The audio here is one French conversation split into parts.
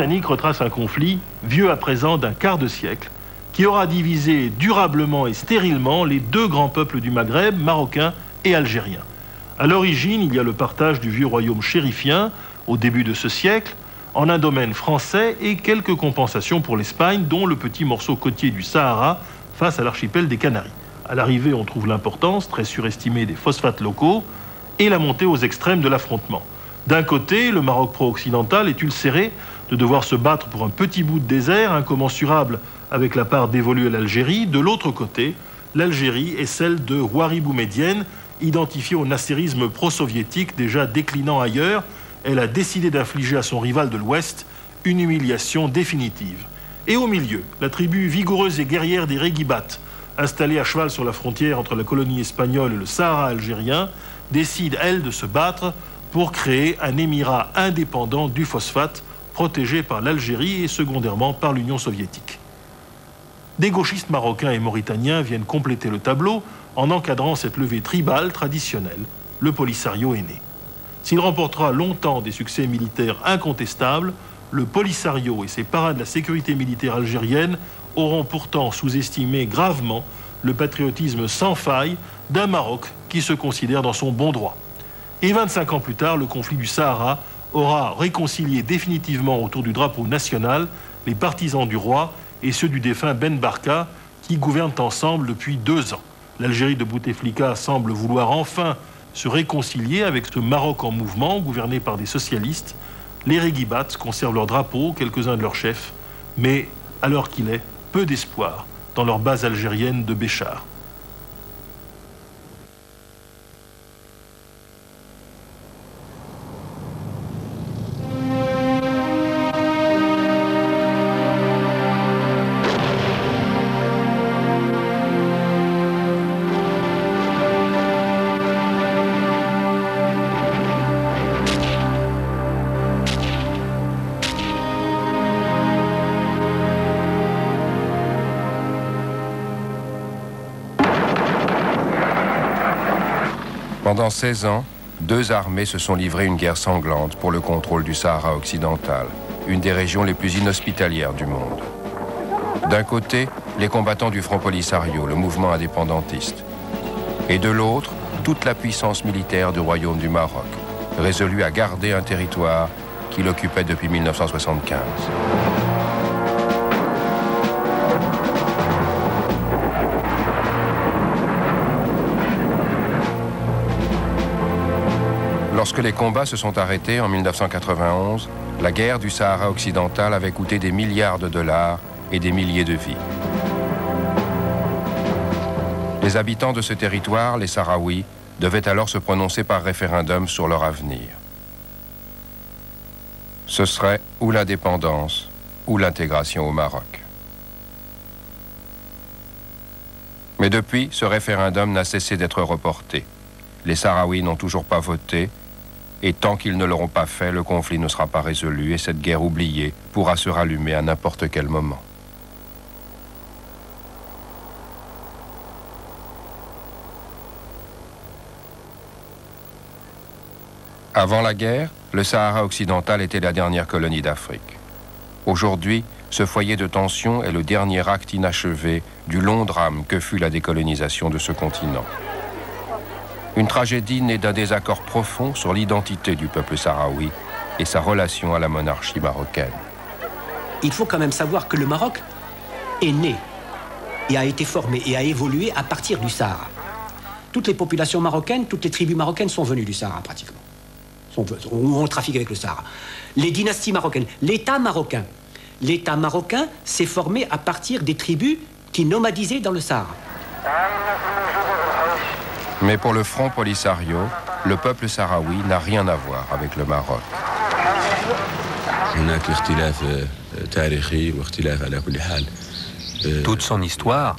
Britannique retrace un conflit vieux à présent d'un quart de siècle qui aura divisé durablement et stérilement les deux grands peuples du Maghreb, marocain et algérien. À l'origine, il y a le partage du vieux royaume chérifien au début de ce siècle en un domaine français et quelques compensations pour l'Espagne, dont le petit morceau côtier du Sahara face à l'archipel des Canaries. À l'arrivée, on trouve l'importance, très surestimée, des phosphates locaux et la montée aux extrêmes de l'affrontement. D'un côté, le Maroc pro-occidental est ulcéré de devoir se battre pour un petit bout de désert incommensurable avec la part dévolue à l'Algérie. De l'autre côté, l'Algérie est celle de Ouari Médienne, identifiée au nasserisme pro-soviétique déjà déclinant ailleurs. Elle a décidé d'infliger à son rival de l'Ouest une humiliation définitive. Et au milieu, la tribu vigoureuse et guerrière des Régibats, installée à cheval sur la frontière entre la colonie espagnole et le Sahara algérien, décide, elle, de se battre pour créer un émirat indépendant du phosphate, protégé par l'Algérie et secondairement par l'Union soviétique. Des gauchistes marocains et mauritaniens viennent compléter le tableau en encadrant cette levée tribale traditionnelle. Le Polisario est né. S'il remportera longtemps des succès militaires incontestables, le Polisario et ses parrains de la sécurité militaire algérienne auront pourtant sous-estimé gravement le patriotisme sans faille d'un Maroc qui se considère dans son bon droit. Et 25 ans plus tard, le conflit du Sahara aura réconcilié définitivement autour du drapeau national les partisans du roi et ceux du défunt Ben Barka qui gouvernent ensemble depuis deux ans. L'Algérie de Bouteflika semble vouloir enfin se réconcilier avec ce Maroc en mouvement gouverné par des socialistes. Les Régibats conservent leur drapeau, quelques-uns de leurs chefs, mais l'heure qu'il est, peu d'espoir dans leur base algérienne de Béchar. Pendant 16 ans, deux armées se sont livrées une guerre sanglante pour le contrôle du Sahara occidental, une des régions les plus inhospitalières du monde. D'un côté, les combattants du Front Polisario, le mouvement indépendantiste. Et de l'autre, toute la puissance militaire du Royaume du Maroc, résolu à garder un territoire qu'il occupait depuis 1975. Lorsque les combats se sont arrêtés en 1991, la guerre du Sahara occidental avait coûté des milliards de dollars et des milliers de vies. Les habitants de ce territoire, les Sahraouis, devaient alors se prononcer par référendum sur leur avenir. Ce serait ou l'indépendance ou l'intégration au Maroc. Mais depuis, ce référendum n'a cessé d'être reporté. Les Sahraouis n'ont toujours pas voté et tant qu'ils ne l'auront pas fait, le conflit ne sera pas résolu et cette guerre oubliée pourra se rallumer à n'importe quel moment. Avant la guerre, le Sahara occidental était la dernière colonie d'Afrique. Aujourd'hui, ce foyer de tension est le dernier acte inachevé du long drame que fut la décolonisation de ce continent. Une tragédie née d'un désaccord profond sur l'identité du peuple sahraoui et sa relation à la monarchie marocaine. Il faut quand même savoir que le Maroc est né et a été formé et a évolué à partir du Sahara. Toutes les populations marocaines, toutes les tribus marocaines sont venues du Sahara pratiquement. Le trafic avec le Sahara. Les dynasties marocaines, l'État marocain. L'État marocain s'est formé à partir des tribus qui nomadisaient dans le Sahara. Mais pour le Front Polisario, le peuple sahraoui n'a rien à voir avec le Maroc. Toute son histoire,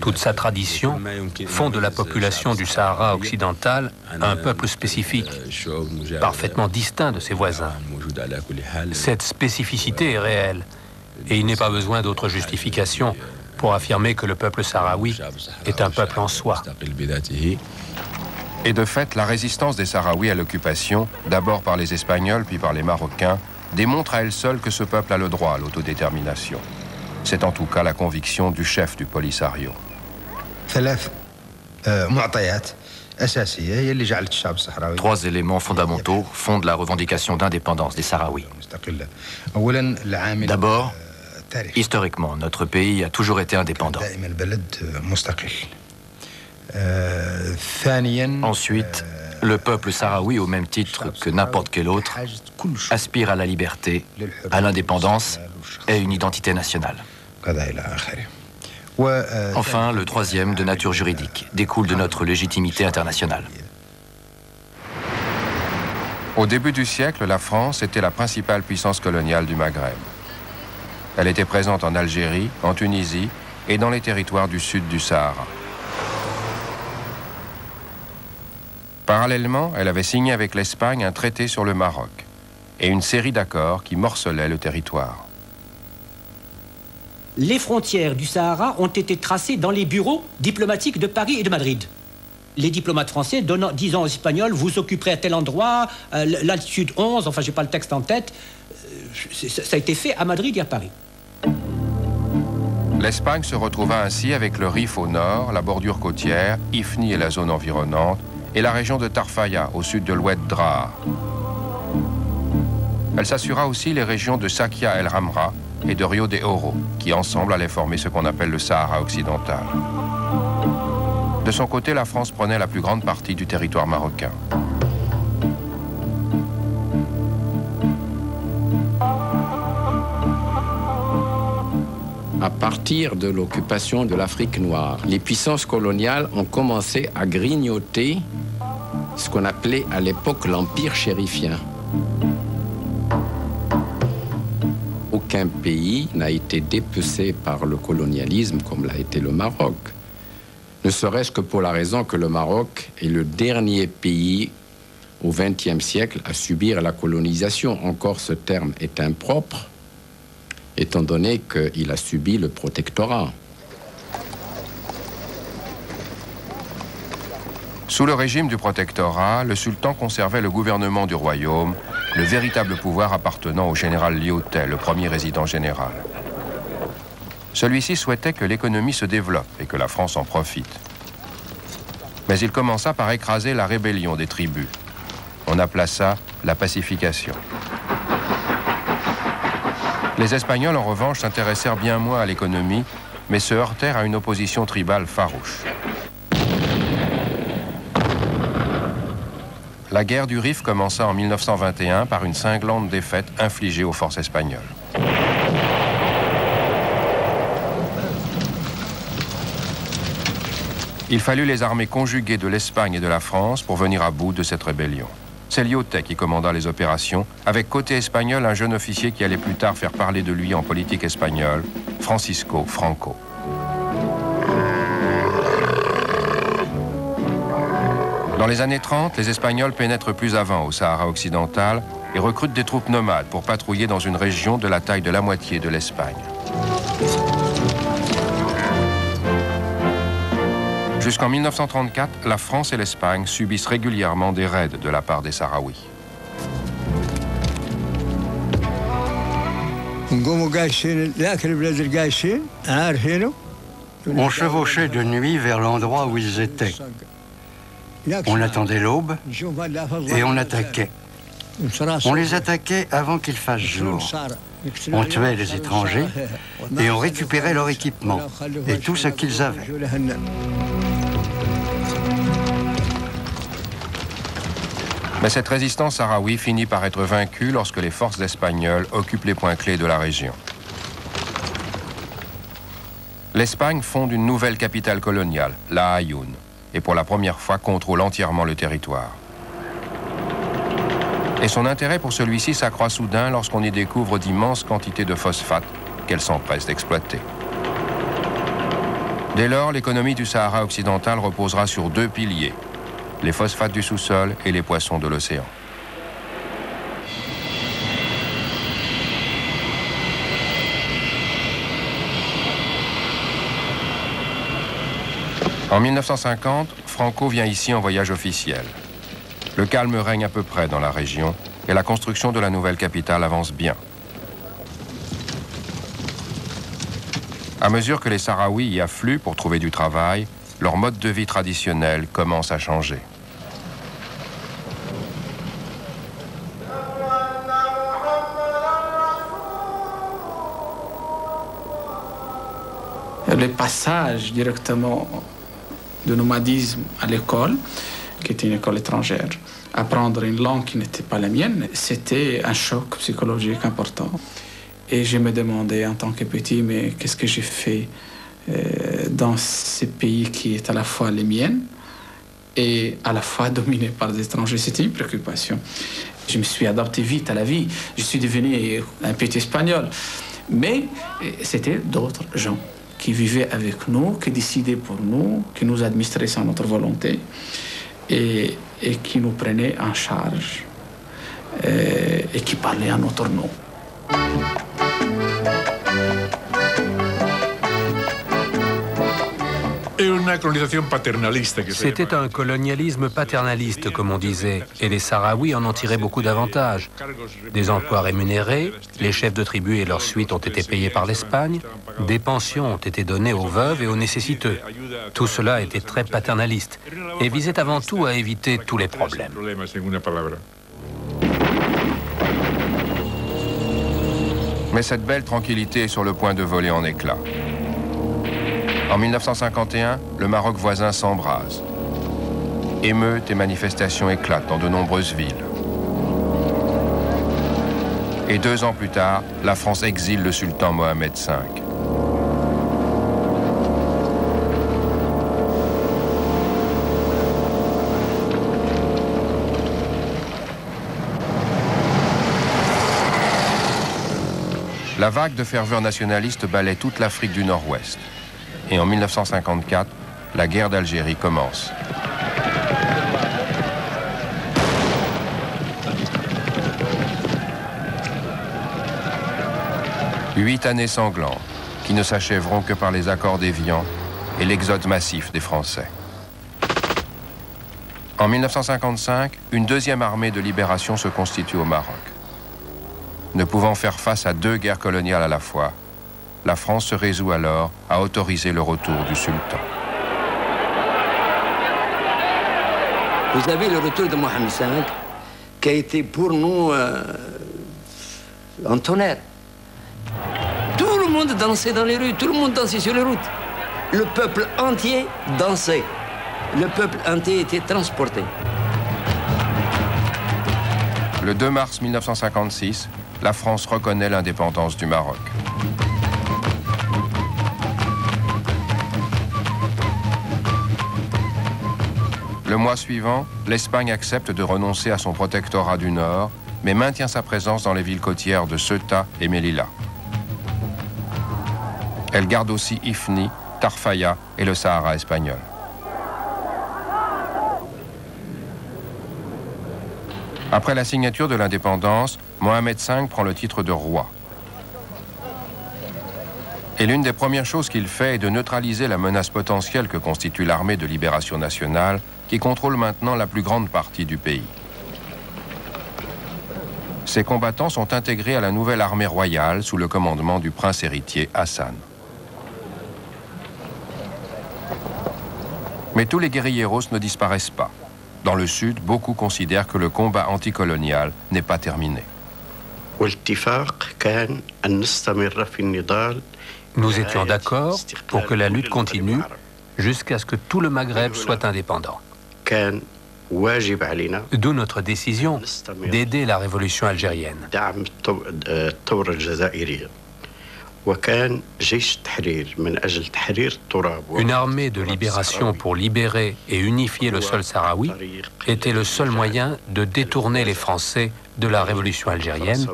toute sa tradition font de la population du Sahara occidental un peuple spécifique, parfaitement distinct de ses voisins. Cette spécificité est réelle et il n'est pas besoin d'autre justification pour affirmer que le peuple sahraoui est un peuple en soi. Et de fait, la résistance des Sahraouis à l'occupation, d'abord par les Espagnols puis par les Marocains, démontre à elle seule que ce peuple a le droit à l'autodétermination. C'est en tout cas la conviction du chef du Polisario. Trois éléments fondamentaux fondent la revendication d'indépendance des Sahraouis. D'abord, historiquement, notre pays a toujours été indépendant. Ensuite, le peuple sahraoui, au même titre que n'importe quel autre, aspire à la liberté, à l'indépendance et une identité nationale. Enfin, le troisième, de nature juridique, découle de notre légitimité internationale. Au début du siècle, la France était la principale puissance coloniale du Maghreb. Elle était présente en Algérie, en Tunisie et dans les territoires du sud du Sahara. Parallèlement, elle avait signé avec l'Espagne un traité sur le Maroc et une série d'accords qui morcelaient le territoire les frontières du Sahara ont été tracées dans les bureaux diplomatiques de Paris et de Madrid. Les diplomates français disant aux Espagnols, vous occuperez à tel endroit, euh, l'altitude 11, enfin, je n'ai pas le texte en tête. Euh, ça a été fait à Madrid et à Paris. L'Espagne se retrouva ainsi avec le Rif au nord, la bordure côtière, Ifni et la zone environnante, et la région de Tarfaya au sud de l'Oued Drar. Elle s'assura aussi les régions de Sakia el Ramra et de Rio de Oro, qui ensemble allaient former ce qu'on appelle le Sahara occidental. De son côté, la France prenait la plus grande partie du territoire marocain. À partir de l'occupation de l'Afrique noire, les puissances coloniales ont commencé à grignoter ce qu'on appelait à l'époque l'empire chérifien. aucun pays n'a été dépecé par le colonialisme comme l'a été le Maroc. Ne serait-ce que pour la raison que le Maroc est le dernier pays au XXe siècle à subir la colonisation. Encore ce terme est impropre, étant donné qu'il a subi le protectorat. Sous le régime du protectorat, le sultan conservait le gouvernement du royaume le véritable pouvoir appartenant au général Lyotet, le premier résident général. Celui-ci souhaitait que l'économie se développe et que la France en profite. Mais il commença par écraser la rébellion des tribus. On appela ça la pacification. Les Espagnols, en revanche, s'intéressèrent bien moins à l'économie, mais se heurtèrent à une opposition tribale farouche. La guerre du Rif commença en 1921 par une cinglante défaite infligée aux forces espagnoles. Il fallut les armées conjuguées de l'Espagne et de la France pour venir à bout de cette rébellion. C'est Lyotet qui commanda les opérations, avec côté espagnol un jeune officier qui allait plus tard faire parler de lui en politique espagnole, Francisco Franco. Dans les années 30, les Espagnols pénètrent plus avant au Sahara occidental et recrutent des troupes nomades pour patrouiller dans une région de la taille de la moitié de l'Espagne. Jusqu'en 1934, la France et l'Espagne subissent régulièrement des raids de la part des Sahraouis. On chevauchait de nuit vers l'endroit où ils étaient. On attendait l'aube et on attaquait. On les attaquait avant qu'il fasse jour. On tuait les étrangers et on récupérait leur équipement et tout ce qu'ils avaient. Mais cette résistance sahraoui finit par être vaincue lorsque les forces espagnoles occupent les points clés de la région. L'Espagne fonde une nouvelle capitale coloniale, La Ayoun et pour la première fois contrôle entièrement le territoire. Et son intérêt pour celui-ci s'accroît soudain lorsqu'on y découvre d'immenses quantités de phosphate qu'elle s'empresse d'exploiter. Dès lors, l'économie du Sahara occidental reposera sur deux piliers, les phosphates du sous-sol et les poissons de l'océan. En 1950, Franco vient ici en voyage officiel. Le calme règne à peu près dans la région et la construction de la nouvelle capitale avance bien. À mesure que les Sahraouis y affluent pour trouver du travail, leur mode de vie traditionnel commence à changer. Le passage directement de nomadisme à l'école, qui était une école étrangère, apprendre une langue qui n'était pas la mienne, c'était un choc psychologique important. Et je me demandais en tant que petit, mais qu'est-ce que j'ai fait euh, dans ce pays qui est à la fois les miennes et à la fois dominé par des étrangers? C'était une préoccupation. Je me suis adapté vite à la vie. Je suis devenu un petit espagnol. Mais euh, c'était d'autres gens qui vivaient avec nous, qui décidaient pour nous, qui nous administraient sans notre volonté et, et qui nous prenaient en charge euh, et qui parlaient à notre nom. C'était un colonialisme paternaliste, comme on disait, et les Sahraouis en ont tiré beaucoup d'avantages. Des emplois rémunérés, les chefs de tribu et leurs suites ont été payés par l'Espagne, des pensions ont été données aux veuves et aux nécessiteux. Tout cela était très paternaliste et visait avant tout à éviter tous les problèmes. Mais cette belle tranquillité est sur le point de voler en éclats. En 1951, le Maroc voisin s'embrase. Émeutes et manifestations éclatent dans de nombreuses villes. Et deux ans plus tard, la France exile le sultan Mohamed V. La vague de ferveur nationaliste balaie toute l'Afrique du Nord-Ouest et en 1954, la guerre d'Algérie commence. Huit années sanglantes qui ne s'achèveront que par les accords d'Évian et l'exode massif des Français. En 1955, une deuxième armée de libération se constitue au Maroc. Ne pouvant faire face à deux guerres coloniales à la fois, la France se résout alors à autoriser le retour du sultan. Vous avez le retour de Mohamed V qui a été pour nous euh, un tonnerre. Tout le monde dansait dans les rues, tout le monde dansait sur les routes. Le peuple entier dansait. Le peuple entier était transporté. Le 2 mars 1956, la France reconnaît l'indépendance du Maroc. Le mois suivant, l'Espagne accepte de renoncer à son protectorat du Nord, mais maintient sa présence dans les villes côtières de Ceuta et Melilla. Elle garde aussi Ifni, Tarfaya et le Sahara espagnol. Après la signature de l'indépendance, Mohamed V prend le titre de roi. Et l'une des premières choses qu'il fait est de neutraliser la menace potentielle que constitue l'armée de libération nationale qui contrôle maintenant la plus grande partie du pays. Ces combattants sont intégrés à la nouvelle armée royale sous le commandement du prince héritier Hassan. Mais tous les guérilleros ne disparaissent pas. Dans le sud, beaucoup considèrent que le combat anticolonial n'est pas terminé. Nous étions d'accord pour que la lutte continue jusqu'à ce que tout le Maghreb soit indépendant. D'où notre décision d'aider la révolution algérienne. Une armée de libération pour libérer et unifier le sol sahraoui était le seul moyen de détourner les Français de la révolution algérienne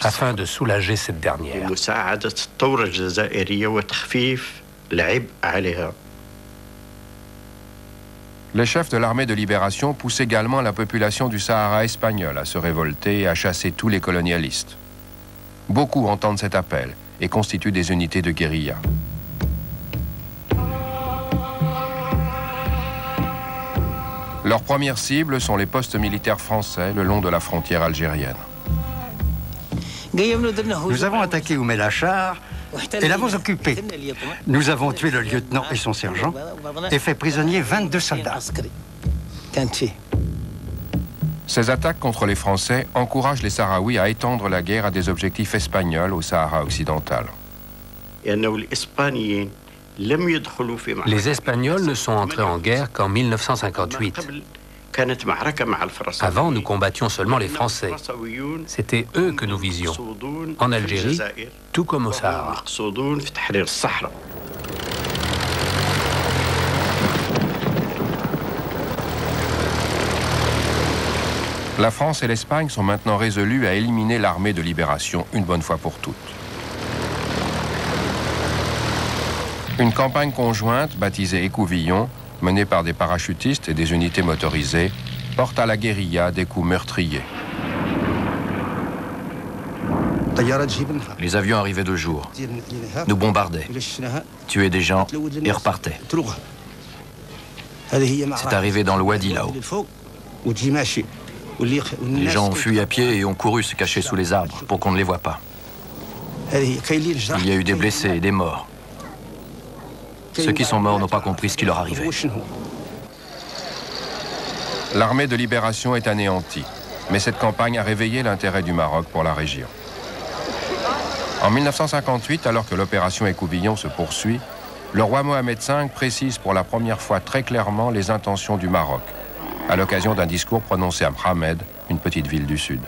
afin de soulager cette dernière. Les chefs de l'armée de libération poussent également la population du Sahara espagnol à se révolter et à chasser tous les colonialistes. Beaucoup entendent cet appel et constituent des unités de guérilla. Leurs premières cibles sont les postes militaires français le long de la frontière algérienne. Nous avons attaqué Oumelachar et l'avons occupé. Nous avons tué le lieutenant et son sergent et fait prisonnier 22 soldats. Ces attaques contre les Français encouragent les Sahraouis à étendre la guerre à des objectifs espagnols au Sahara occidental. Les Espagnols ne sont entrés en guerre qu'en 1958. Avant, nous combattions seulement les Français. C'était eux que nous visions, en Algérie, tout comme au Sahara. La France et l'Espagne sont maintenant résolues à éliminer l'armée de libération une bonne fois pour toutes. Une campagne conjointe, baptisée Écouvillon, menée par des parachutistes et des unités motorisées, porte à la guérilla des coups meurtriers. Les avions arrivaient de jour, nous bombardaient, tuaient des gens et repartaient. C'est arrivé dans le là-haut. Les gens ont fui à pied et ont couru se cacher sous les arbres pour qu'on ne les voit pas. Il y a eu des blessés et des morts. Ceux qui sont morts n'ont pas compris ce qui leur arrivait. L'armée de libération est anéantie, mais cette campagne a réveillé l'intérêt du Maroc pour la région. En 1958, alors que l'opération Écouvillon se poursuit, le roi Mohamed V précise pour la première fois très clairement les intentions du Maroc, à l'occasion d'un discours prononcé à Mohamed, une petite ville du sud.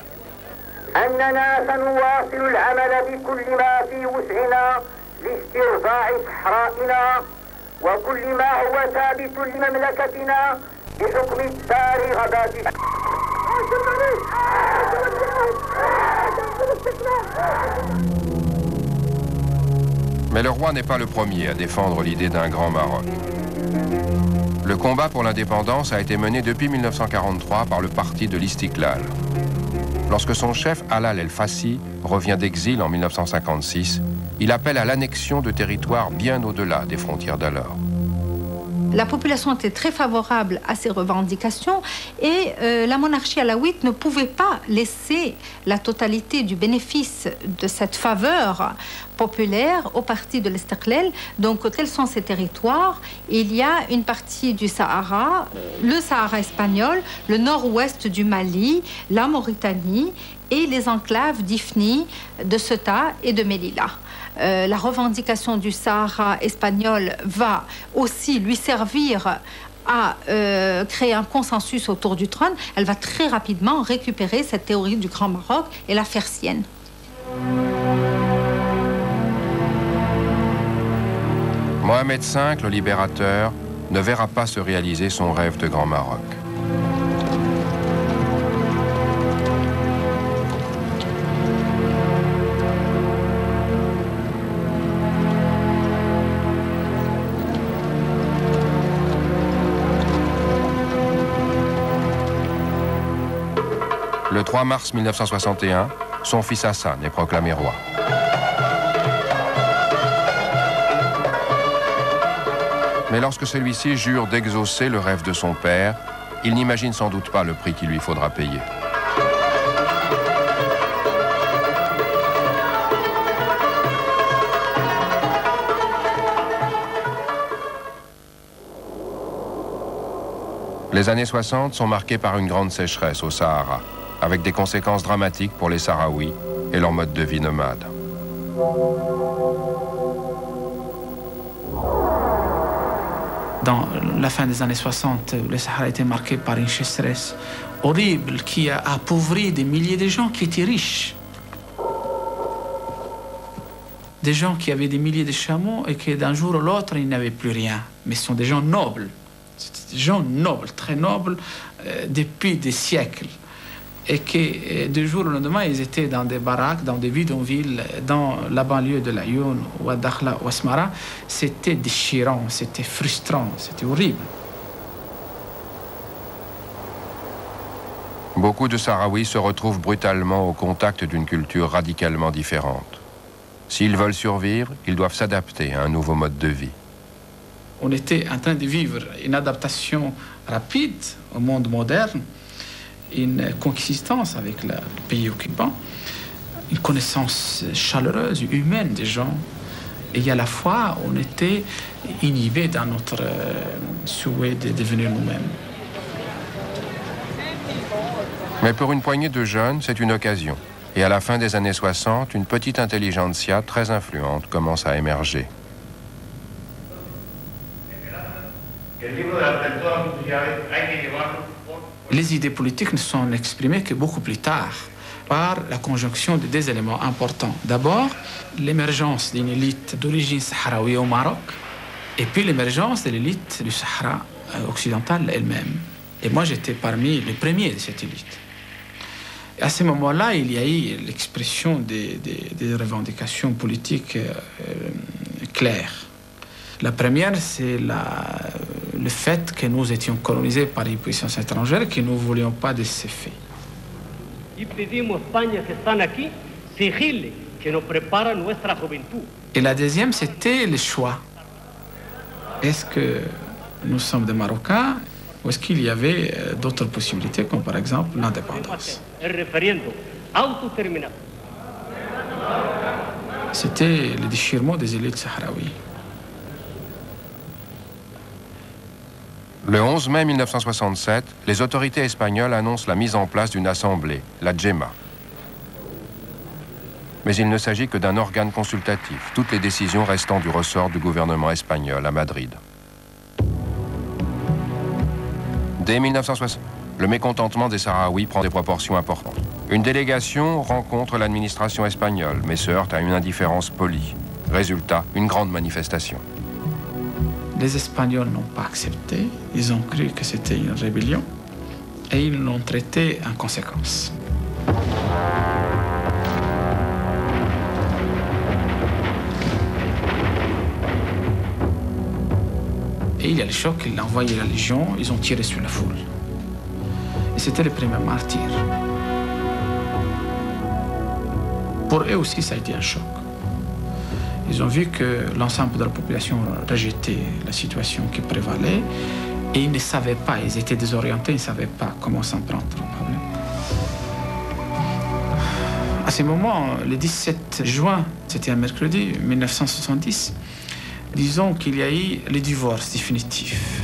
Mais le roi n'est pas le premier à défendre l'idée d'un grand Maroc. Le combat pour l'indépendance a été mené depuis 1943 par le parti de l'Istiklal. Lorsque son chef Alal El-Fassi revient d'exil en 1956, il appelle à l'annexion de territoires bien au-delà des frontières d'alors. La population était très favorable à ces revendications et euh, la monarchie alaouite ne pouvait pas laisser la totalité du bénéfice de cette faveur populaire au parti de l'Esterlel. Donc, quels sont ces territoires? Il y a une partie du Sahara, le Sahara espagnol, le nord-ouest du Mali, la Mauritanie et les enclaves d'Ifni, de Ceuta et de Melilla. Euh, la revendication du Sahara espagnol va aussi lui servir à euh, créer un consensus autour du trône, elle va très rapidement récupérer cette théorie du Grand Maroc et la faire sienne. Mohamed V, le libérateur, ne verra pas se réaliser son rêve de Grand Maroc. 3 mars 1961, son fils Hassan est proclamé roi. Mais lorsque celui-ci jure d'exaucer le rêve de son père, il n'imagine sans doute pas le prix qu'il lui faudra payer. Les années 60 sont marquées par une grande sécheresse au Sahara, avec des conséquences dramatiques pour les Sahraouis et leur mode de vie nomade. dans la fin des années 60, le Sahara été marqué par une sécheresse horrible qui a appauvri des milliers de gens qui étaient riches. Des gens qui avaient des milliers de chameaux et qui d'un jour à l'autre, ils n'avaient plus rien. Mais ce sont des gens nobles. des gens nobles, très nobles, euh, depuis des siècles et que euh, du jour au lendemain, ils étaient dans des baraques, dans des bidonvilles, dans la banlieue de Laayoune, ou à Dakhla, ou Asmara. C'était déchirant, c'était frustrant, c'était horrible. Beaucoup de Sahraouis se retrouvent brutalement au contact d'une culture radicalement différente. S'ils veulent survivre, ils doivent s'adapter à un nouveau mode de vie. on était en train de vivre une adaptation rapide au monde moderne, une consistance avec le pays occupant, une connaissance chaleureuse, humaine des gens. Et à la fois, on était inhibé dans notre euh, souhait de devenir nous-mêmes. Mais pour une poignée de jeunes, c'est une occasion. Et à la fin des années 60, une petite intelligentsia très influente commence à émerger. Les idées politiques ne sont exprimées que beaucoup plus tard par la conjonction de deux éléments importants. D'abord, l'émergence d'une élite d'origine sahraoui au Maroc, et puis l'émergence de l'élite du Sahara euh, occidental elle-même. Et moi, j'étais parmi les premiers de cette élite. À ce moment-là, il y a eu l'expression des, revendications politiques euh, claires. La première, c'est le fait que nous étions colonisés par une puissance étrangère que nous ne voulions pas de ces faits. Et la deuxième, c'était le choix. Est-ce que nous sommes des Marocains ou est-ce qu'il y avait euh, d'autres possibilités, comme par exemple l'indépendance? C'était le déchirement des élites sahraouis. Le 11 mai 1967, les autorités espagnoles annoncent la mise en place d'une assemblée, la GEMA. Mais il ne s'agit que d'un organe consultatif, toutes les décisions restant du ressort du gouvernement espagnol à Madrid. Dès 1960, le mécontentement des Sahraouis prend des proportions importantes. Une délégation rencontre l'administration espagnole, mais se heurte à une indifférence polie. Résultat, une grande manifestation. Les Espagnols n'ont pas accepté, ils ont cru que c'était une rébellion et ils l'ont traité en conséquence. Et il y a le choc, ils ont envoyé la Légion, ils ont tiré sur la foule. Et c'était le premier martyr. Pour eux aussi, ça a été un choc. Ils ont vu que l'ensemble de la population rejetait la situation qui prévalait et ils ne savaient pas, ils étaient désorientés, ils ne savaient pas comment s'en prendre. À ce moment, le 17 juin, c'était un mercredi 1970, disons qu'il y a eu le divorce définitif.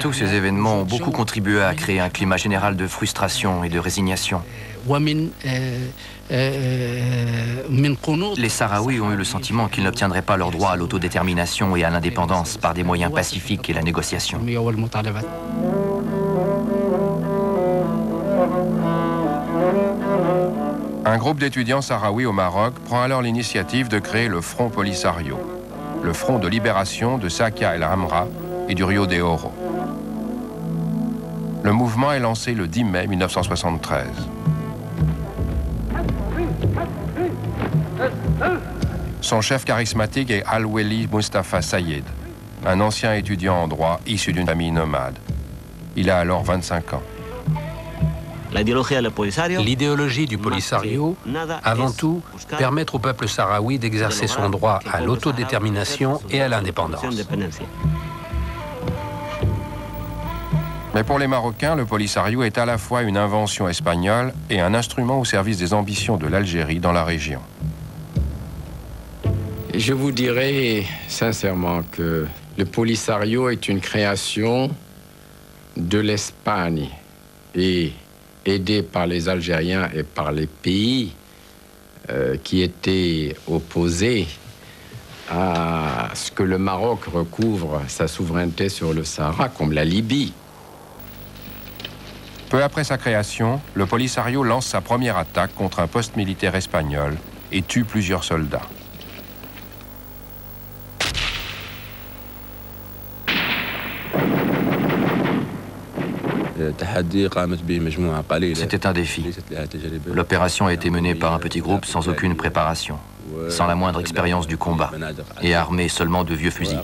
Tous ces événements ont beaucoup contribué à créer un climat général de frustration et de résignation. Les Sahraouis ont eu le sentiment qu'ils n'obtiendraient pas leur droit à l'autodétermination et à l'indépendance par des moyens pacifiques et la négociation. Un groupe d'étudiants sahraouis au Maroc prend alors l'initiative de créer le Front Polisario le front de libération de Sakia el-Hamra et du Rio de Oro. Le mouvement est lancé le 10 mai 1973. Son chef charismatique est Al-Weli Mustafa Sayed, un ancien étudiant en droit issu d'une famille nomade. Il a alors 25 ans. L'idéologie du Polisario, avant tout, permettre au peuple sahraoui d'exercer son droit à l'autodétermination et à l'indépendance. Mais pour les Marocains, le Polisario est à la fois une invention espagnole et un instrument au service des ambitions de l'Algérie dans la région. Je vous dirais sincèrement que le Polisario est une création de l'Espagne et aidé par les Algériens et par les pays euh, qui étaient opposés à ce que le Maroc recouvre sa souveraineté sur le Sahara, comme la Libye. Peu après sa création, le Polisario lance sa première attaque contre un poste militaire espagnol et tue plusieurs soldats. C'était un défi. L'opération a été menée par un petit groupe sans aucune préparation, sans la moindre expérience du combat, et armé seulement de vieux fusils.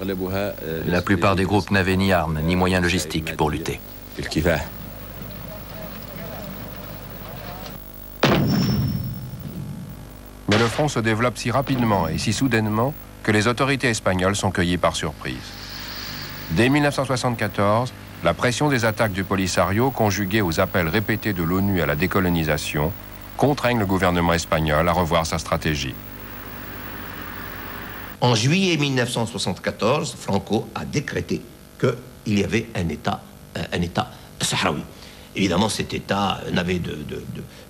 La plupart des groupes n'avaient ni armes ni moyens logistiques pour lutter. le front se développe si rapidement et si soudainement que les autorités espagnoles sont cueillies par surprise. Dès 1974, la pression des attaques du Polisario, conjuguée aux appels répétés de l'ONU à la décolonisation, contraignent le gouvernement espagnol à revoir sa stratégie. En juillet 1974, Franco a décrété qu'il y avait un État, un État sahraoui. Évidemment, cet État n'avait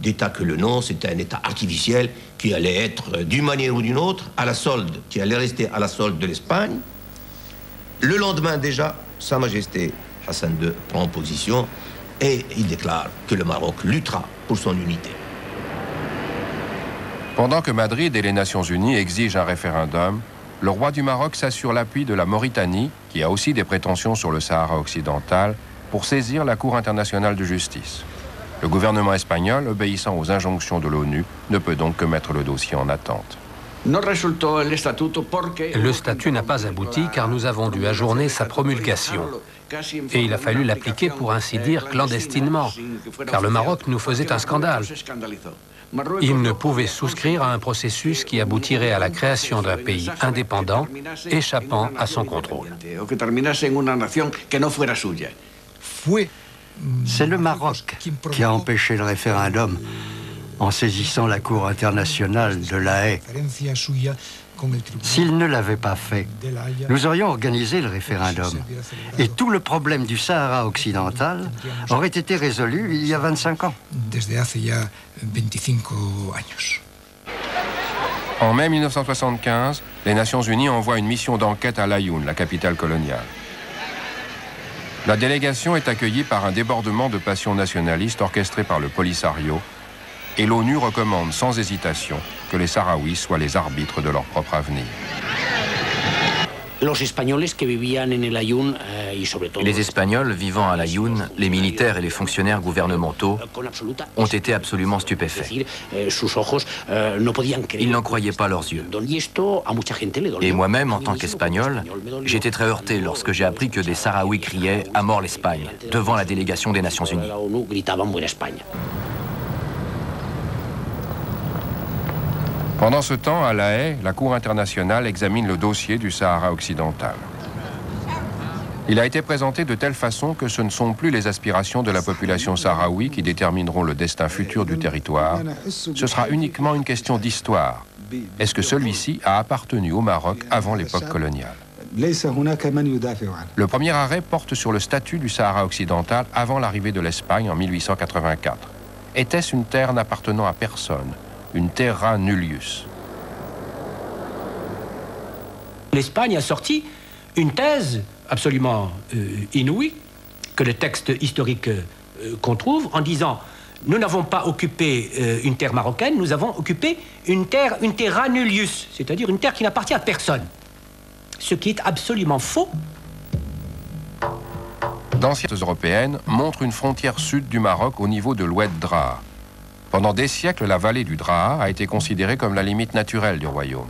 d'État que le nom, c'était un État artificiel qui allait être, d'une manière ou d'une autre, à la solde, qui allait rester à la solde de l'Espagne. Le lendemain déjà, Sa Majesté Hassan II prend position et il déclare que le Maroc luttera pour son unité. Pendant que Madrid et les Nations Unies exigent un référendum, le roi du Maroc s'assure l'appui de la Mauritanie, qui a aussi des prétentions sur le Sahara occidental, pour saisir la Cour internationale de justice. Le gouvernement espagnol, obéissant aux injonctions de l'ONU, ne peut donc que mettre le dossier en attente. Le statut n'a pas abouti car nous avons dû ajourner sa promulgation. Et il a fallu l'appliquer pour ainsi dire clandestinement, car le Maroc nous faisait un scandale. Il ne pouvait souscrire à un processus qui aboutirait à la création d'un pays indépendant, échappant à son contrôle. C'est le Maroc qui a empêché le référendum en saisissant la Cour internationale de la Haye. S'il ne l'avait pas fait, nous aurions organisé le référendum. Et tout le problème du Sahara occidental aurait été résolu il y a 25 ans. En mai 1975, les Nations Unies envoient une mission d'enquête à Laayoune, la capitale coloniale. La délégation est accueillie par un débordement de passion nationaliste orchestré par le Polisario, et l'ONU recommande sans hésitation que les Sahraouis soient les arbitres de leur propre avenir. Eh, les Espagnols vivant à Laayoune, les militaires et les fonctionnaires gouvernementaux ont été absolument stupéfaits. Eh, eh, Ils n'en croyaient pas leurs yeux. Et moi-même, en tant qu'Espagnol, j'étais très heurté lorsque j'ai appris que des Sahraouis criaient « à mort l'Espagne » devant la délégation des Nations Unies. Pendant ce temps, à La Haye, la Cour internationale examine le dossier du Sahara occidental. Il a été présenté de telle façon que ce ne sont plus les aspirations de la population sahraoui qui détermineront le destin futur du territoire. Ce sera uniquement une question d'histoire. Est-ce que celui-ci a appartenu au Maroc avant l'époque coloniale? Le premier arrêt porte sur le statut du Sahara occidental avant l'arrivée de l'Espagne en 1884. Était-ce une terre n'appartenant à personne? Une terra nullius. L'Espagne a sorti une thèse absolument euh, inouïe, que le texte historique euh, qu'on trouve, en disant nous n'avons pas occupé euh, une terre marocaine, nous avons occupé une terre, une terra nullius, c'est-à-dire une terre qui n'appartient à personne. Ce qui est absolument faux. D'anciennes européennes montrent une frontière sud du Maroc au niveau de l'Oued pendant des siècles, la vallée du Draa a été considérée comme la limite naturelle du royaume.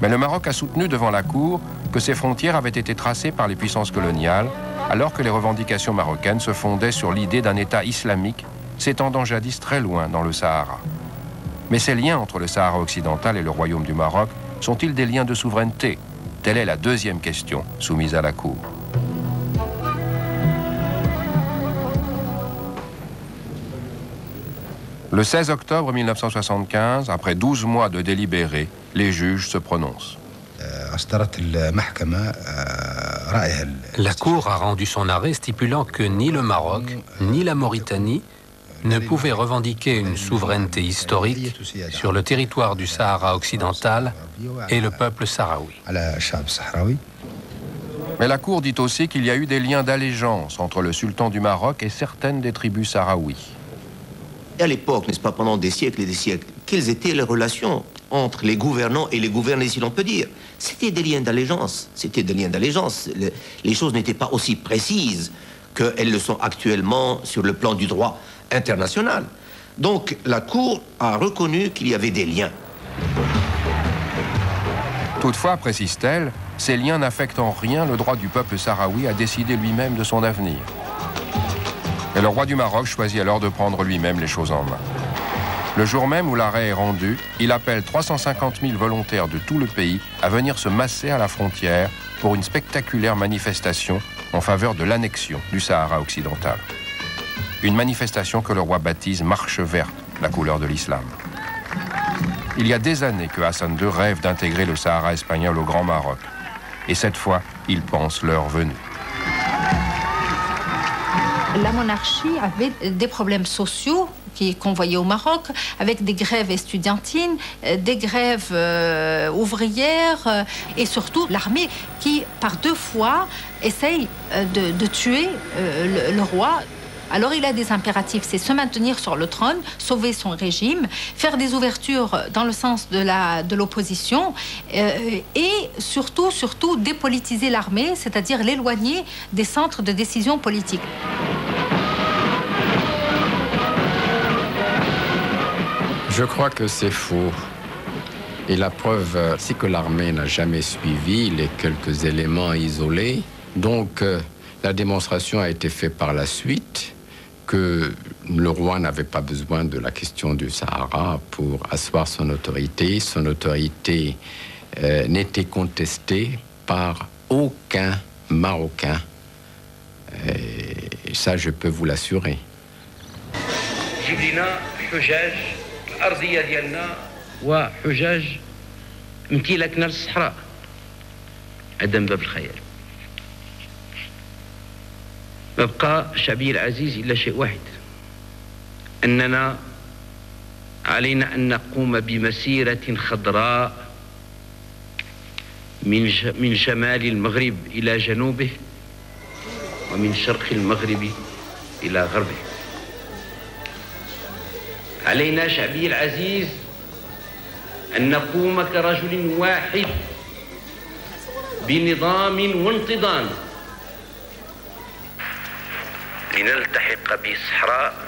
Mais le Maroc a soutenu devant la Cour que ces frontières avaient été tracées par les puissances coloniales, alors que les revendications marocaines se fondaient sur l'idée d'un État islamique s'étendant jadis très loin dans le Sahara. Mais ces liens entre le Sahara occidental et le royaume du Maroc sont-ils des liens de souveraineté? Telle est la deuxième question soumise à la Cour. Le 16 octobre 1975, après 12 mois de délibéré, les juges se prononcent. La Cour a rendu son arrêt stipulant que ni le Maroc ni la Mauritanie ne pouvaient revendiquer une souveraineté historique sur le territoire du Sahara occidental et le peuple sahraoui. Mais la Cour dit aussi qu'il y a eu des liens d'allégeance entre le sultan du Maroc et certaines des tribus sahraouis. À l'époque, n'est-ce pas, pendant des siècles et des siècles, quelles étaient les relations entre les gouvernants et les gouvernés, si l'on peut dire? C'était des liens d'allégeance. C'était des liens d'allégeance. Les choses n'étaient pas aussi précises qu'elles le sont actuellement sur le plan du droit international. Donc la Cour a reconnu qu'il y avait des liens. Toutefois, précise-t-elle, ces liens n'affectent en rien le droit du peuple sahraoui à décider lui-même de son avenir. Le roi du Maroc choisit alors de prendre lui-même les choses en main. Le jour même où l'arrêt est rendu, il appelle 350 000 volontaires de tout le pays à venir se masser à la frontière pour une spectaculaire manifestation en faveur de l'annexion du Sahara occidental. Une manifestation que le roi baptise Marche verte, la couleur de l'islam. Il y a des années que Hassan II rêve d'intégrer le Sahara espagnol au Grand Maroc. Et cette fois, il pense l'heure venue. La monarchie avait des problèmes sociaux qu'on voyait au Maroc, avec des grèves estudiantines, euh, des grèves euh, ouvrières euh, et surtout l'armée qui, par deux fois, essaye de, tuer le, roi alors il a des impératifs, c'est se maintenir sur le trône, sauver son régime, faire des ouvertures dans le sens de l'opposition et surtout, surtout dépolitiser l'armée, c'est-à-dire l'éloigner des centres de décision politique. Je crois que c'est faux. Et la preuve, c'est que l'armée n'a jamais suivi les quelques éléments isolés. Donc, euh, la démonstration a été faite par la suite que le roi n'avait pas besoin de la question du Sahara pour asseoir son autorité. Son autorité euh, n'était contestée par aucun Marocain. Et ça, je peux vous l'assurer. الأرضية ديالنا وحجاج امتلاكنا للصحراء هذا من باب الخيال. ما بقى شعبي العزيز إلا شيء واحد. أننا علينا أن نقوم بمسيرة خضراء من من شمال المغرب إلى جنوبه ومن شرق المغرب إلى غربه. علينا شعبي العزيز أن نقوم كرجل واحد بنظام وانتظام. لنلتحق بصحراء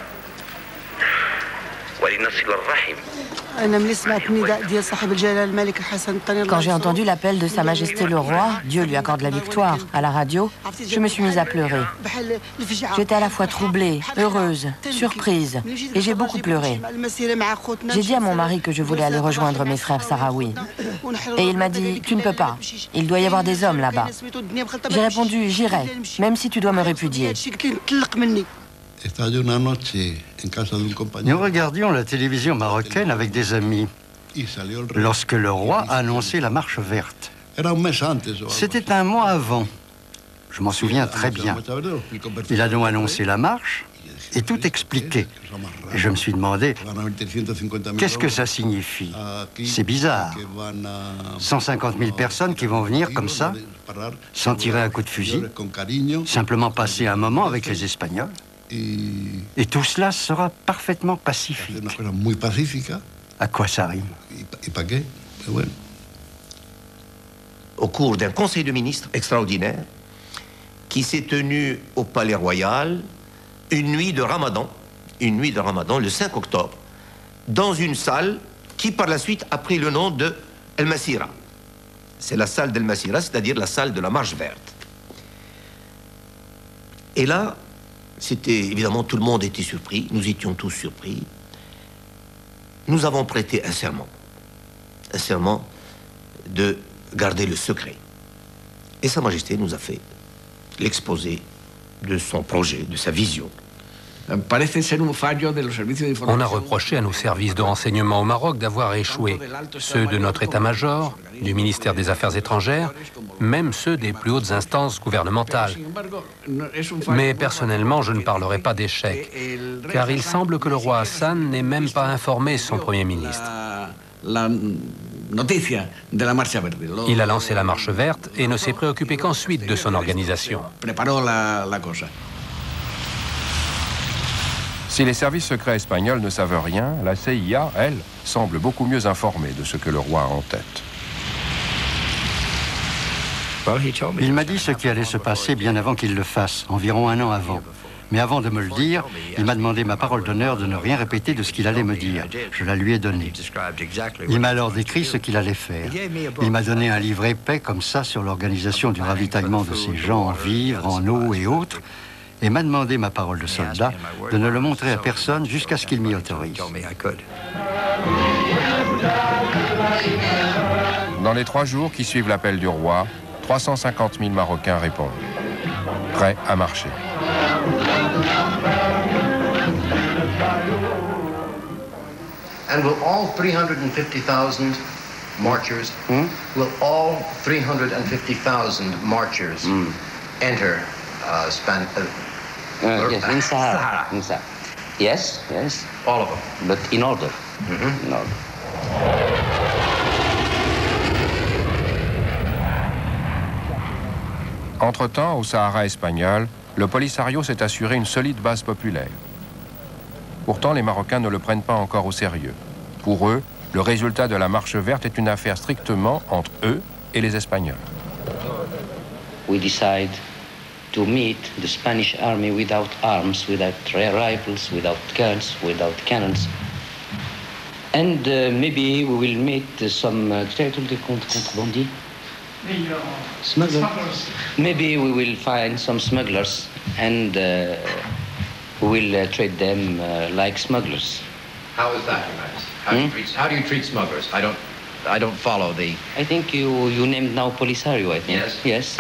Quand j'ai entendu l'appel de Sa Majesté le Roi, Dieu lui accorde la victoire, à la radio, je me suis mise à pleurer. J'étais à la fois troublée, heureuse, surprise, et j'ai beaucoup pleuré. J'ai dit à mon mari que je voulais aller rejoindre mes frères sahraouis. Et il m'a dit, tu ne peux pas, il doit y avoir des hommes là-bas. J'ai répondu, j'irai, même si tu dois me répudier. Nous regardions la télévision marocaine avec des amis lorsque le roi a annoncé la marche verte. C'était un mois avant. Je m'en souviens très bien. Il a donc annoncé la marche et tout expliqué. Et je me suis demandé, qu'est-ce que ça signifie C'est bizarre. 150 000 personnes qui vont venir comme ça, sans tirer un coup de fusil, simplement passer un moment avec les Espagnols. Et tout cela sera parfaitement pacifique. À quoi ça rime Au cours d'un conseil de ministres extraordinaire qui s'est tenu au Palais Royal une nuit de Ramadan, une nuit de Ramadan, le 5 octobre, dans une salle qui par la suite a pris le nom de El Masira. C'est la salle d'El Masira, c'est-à-dire la salle de la marche verte. Et là, c'était évidemment tout le monde était surpris, nous étions tous surpris. Nous avons prêté un serment, un serment de garder le secret. Et Sa Majesté nous a fait l'exposé de son projet, de sa vision. On a reproché à nos services de renseignement au Maroc d'avoir échoué, ceux de notre état-major, du ministère des Affaires étrangères, même ceux des plus hautes instances gouvernementales. Mais personnellement, je ne parlerai pas d'échec, car il semble que le roi Hassan n'ait même pas informé son Premier ministre. Il a lancé la marche verte et ne s'est préoccupé qu'ensuite de son organisation. Si les services secrets espagnols ne savent rien, la CIA, elle, semble beaucoup mieux informée de ce que le roi a en tête. Il m'a dit ce qui allait se passer bien avant qu'il le fasse, environ un an avant. Mais avant de me le dire, il m'a demandé ma parole d'honneur de ne rien répéter de ce qu'il allait me dire. Je la lui ai donnée. Il m'a alors décrit ce qu'il allait faire. Il m'a donné un livre épais comme ça sur l'organisation du ravitaillement de ces gens en vivres, en eau et autres. Et m'a demandé ma parole de soldat de ne le montrer à personne jusqu'à ce qu'il m'y autorise. Dans les trois jours qui suivent l'appel du roi, 350 000 Marocains répondent, prêts à marcher. And will all 350,000 marchers, hmm? will all 350,000 marchers hmm. enter uh, Span uh, uh, yes, in Sahara. Sahara. In Sahara. Yes, yes. All of them. But in order. Mm -hmm. In order. Entre-temps, au Sahara espagnol, le Polisario s'est assuré une solide base populaire. Pourtant, les Marocains ne le prennent pas encore au sérieux. Pour eux, le résultat de la marche verte est une affaire strictement entre eux et les Espagnols. We decide to meet the Spanish army without arms, without rifles, without guns, without cannons. And uh, maybe we will meet some uh. Smugglers. Maybe we will find some smugglers and uh, we will uh, treat them uh, like smugglers. How is that, Your How, do you hmm? treat, how do you treat smugglers? I don't, I don't follow the. I think you you named now Polisario. I think. Yes. Yes.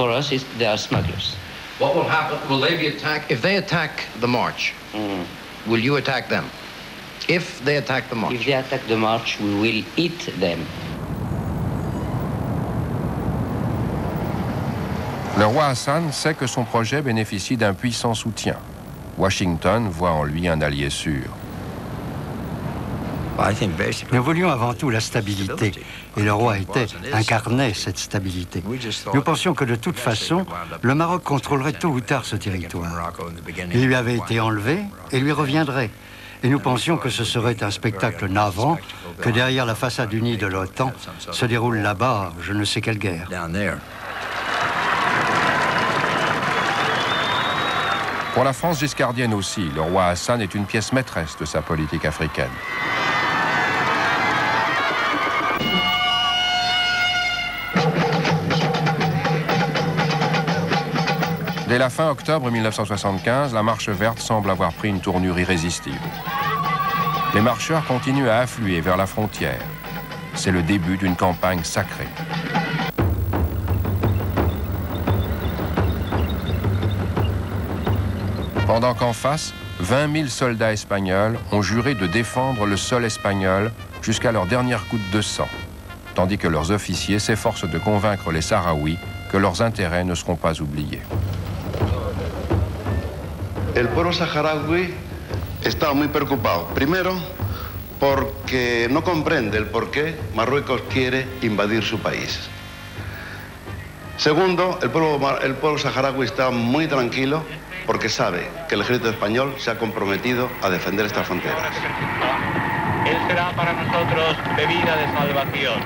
For us, they are smugglers. What will happen? Will they be attacked? If they attack the march, mm. will you attack them? If they attack the march. If they attack the march, we will eat them. Le roi Hassan sait que son projet bénéficie d'un puissant soutien. Washington voit en lui un allié sûr. Nous voulions avant tout la stabilité, et le roi était, incarnait cette stabilité. Nous pensions que de toute façon, le Maroc contrôlerait tôt ou tard ce territoire. Il lui avait été enlevé et lui reviendrait. Et nous pensions que ce serait un spectacle navrant que derrière la façade unie de l'OTAN se déroule là-bas je ne sais quelle guerre. Pour la France giscardienne aussi, le roi Hassan est une pièce maîtresse de sa politique africaine. Dès la fin octobre 1975, la marche verte semble avoir pris une tournure irrésistible. Les marcheurs continuent à affluer vers la frontière. C'est le début d'une campagne sacrée. Pendant qu'en face, 20 000 soldats espagnols ont juré de défendre le sol espagnol jusqu'à leur dernière goutte de sang, tandis que leurs officiers s'efforcent de convaincre les Sahraouis que leurs intérêts ne seront pas oubliés. El pueblo saharaui está muy preocupado. Primero, porque no comprende el por qué Marruecos quiere invadir su país. Segundo, el pueblo, el pueblo saharaui está muy tranquilo porque sabe que el ejército español se ha comprometido a defender estas fronteras. Él será para nosotros bebida de salvación.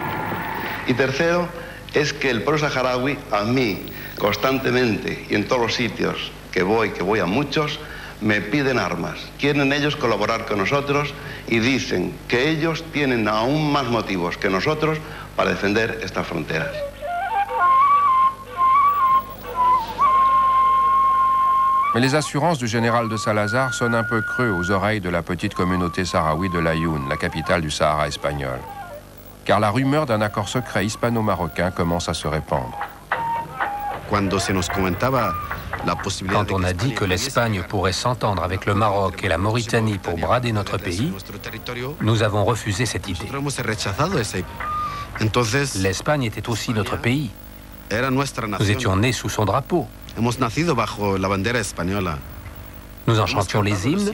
Y tercero, es que el pueblo saharaui, a mí, constantemente y en todos los sitios que voy, que voy a muchos, me piden armas. Quieren ellos colaborar con nosotros y dicen que ellos tienen aún más motivos que nosotros para defender estas fronteras. Mais les assurances du général de Salazar sonnent un peu creux aux oreilles de la petite communauté sahraoui de Laayoune, la capitale du Sahara espagnol. Car la rumeur d'un accord secret hispano-marocain commence à se répandre. Quand on a dit que l'Espagne pourrait s'entendre avec le Maroc et la Mauritanie pour brader notre pays, nous avons refusé cette idée. L'Espagne était aussi notre pays. Nous étions nés sous son drapeau. Nous en chantions les hymnes,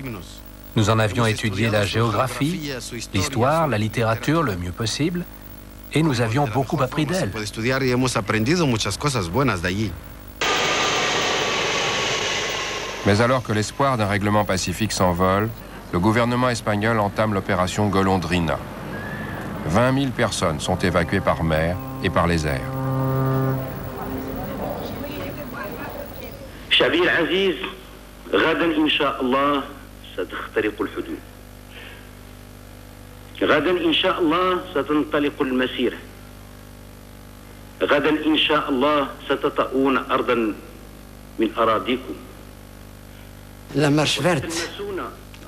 nous en avions étudié la géographie, l'histoire, la littérature le mieux possible, et nous avions beaucoup appris d'elle. Mais alors que l'espoir d'un règlement pacifique s'envole, le gouvernement espagnol entame l'opération Golondrina. 20 000 personnes sont évacuées par mer et par les airs. شعبي العزيز غدا إن شاء الله ستخترق الحدود غدا إن شاء الله ستنطلق المسيرة غدا إن شاء الله ستطؤون أرضا من أراضيكم la marche verte,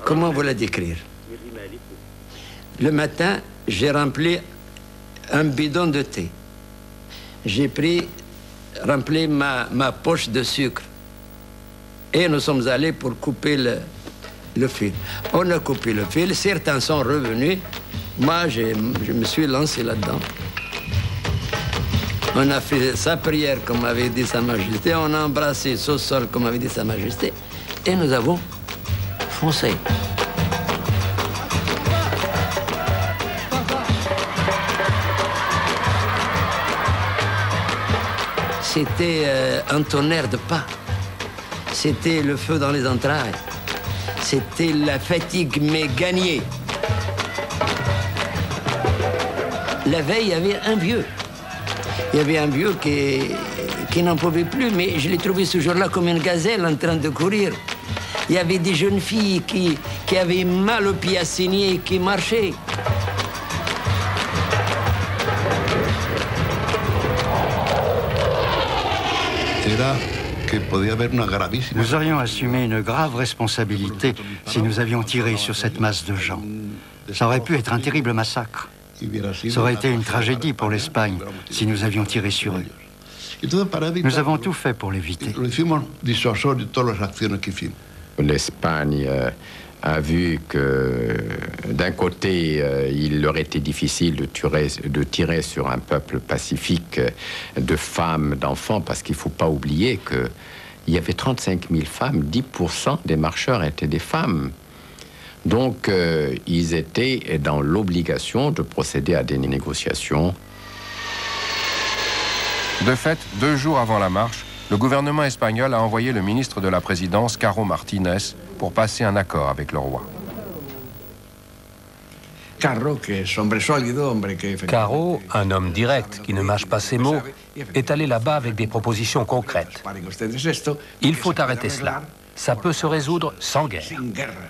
comment vous la décrire? Le matin, j'ai rempli un bidon de thé. J'ai pris, rempli ma, poche de sucre. Et nous sommes allés pour couper le, le fil. On a coupé le fil, certains sont revenus. Moi, je me suis lancé là-dedans. On a fait sa prière, comme avait dit Sa Majesté. On a embrassé ce sol, comme avait dit Sa Majesté. Et nous avons foncé. C'était euh, un tonnerre de pas. C'était le feu dans les entrailles. C'était la fatigue, mais gagnée. La veille, il y avait un vieux. Il y avait un vieux qui, qui n'en pouvait plus, mais je l'ai trouvé ce jour-là comme une gazelle en train de courir. Il y avait des jeunes filles qui, qui avaient mal au pied à saigner et qui marchaient. Nous aurions assumé une grave responsabilité si nous avions tiré sur cette masse de gens. Ça aurait pu être un terrible massacre. Ça aurait été une tragédie pour l'Espagne si nous avions tiré sur eux. Nous avons tout fait pour l'éviter. L'Espagne euh, a vu que d'un côté, euh, il leur était difficile de tirer, sur un peuple pacifique euh, de femmes, d'enfants, parce qu'il ne faut pas oublier qu'il y avait 35 000 femmes, 10% des marcheurs étaient des femmes. Donc, ils étaient dans l'obligation de procéder à des négociations. De fait, deux jours avant la marche, le gouvernement espagnol a envoyé le ministre de la Présidence, Caro Martinez, pour passer un accord avec le roi. Caro, un homme direct qui ne mâche pas ses mots, est allé là-bas avec des propositions concrètes. Il faut arrêter cela. Ça peut se résoudre sans guerre.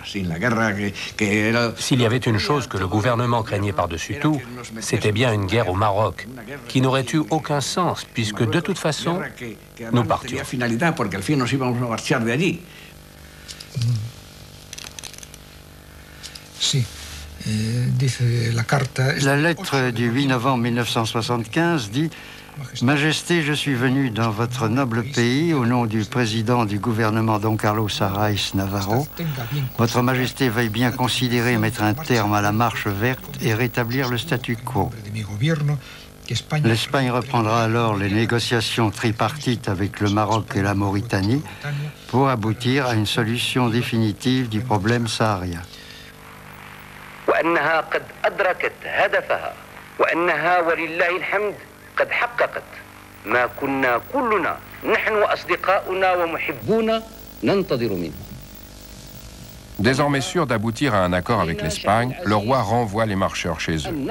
S'il y avait une chose que le gouvernement craignait par-dessus tout, c'était bien une guerre au Maroc, qui n'aurait eu aucun sens, puisque de toute façon, nous partions. La lettre du 8 novembre 1975 dit Majesté, je suis venu dans votre noble pays au nom du président du gouvernement Don Carlos Arraiz Navarro. Votre Majesté veuille bien considérer mettre un terme à la marche verte et rétablir le statu quo. L'Espagne reprendra alors les négociations tripartites avec le Maroc et la Mauritanie pour aboutir à une solution définitive du problème saharien. Désormais sûr d'aboutir à un accord avec l'Espagne, le roi renvoie les marcheurs chez eux.